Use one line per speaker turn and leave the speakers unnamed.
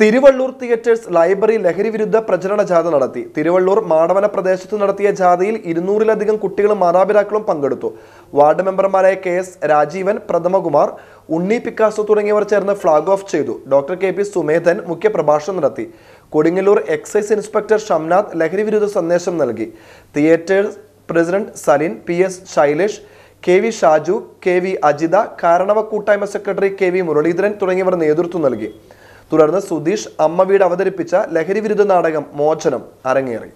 Thiruvallur theatres library ലഹരി വിരുദ്ധ പ്രചരണ ജാഥ നടത്തി. തിരുവള്ളൂർ മാടവന പ്രദേശത്ത് നടത്തിയ ജാഥയിൽ ഇരുന്നൂറിലധികം കുട്ടികളും മാതാപിതാക്കളും പങ്കെടുത്തു. വാർഡ് മെമ്പർമാരായ K S Rajeevan Prathamakumar Unni Picasso തുടങ്ങിയവർ ചേർന്ന് ഫ്ളാഗ് ഓഫ് ചെയ്തു. ഡോക്ടർ കെ പി സുമേധൻ മുഖ്യപ്രഭാഷണം നടത്തി. കൊടുങ്ങല്ലൂർ എക്സൈസ് ഇൻസ്പെക്ടർ ഷംനാഥ് ലഹരി വിരുദ്ധ സന്ദേശം നൽകി. Theatres president Salin P S Shailesh K V Shaju K V Ajitha കാരണവ കൂട്ടായ്മ സെക്രട്ടറി കെ വി മുരളീധരൻ തുടങ്ങിയവർ നേതൃത്വം നൽകി. തുടർന്ന് സുധീഷ് അമ്മ വീട് അവതരിപ്പിച്ച ലഹരി വിരുദ്ധ നാടകം മോചനം അരങ്ങേറി.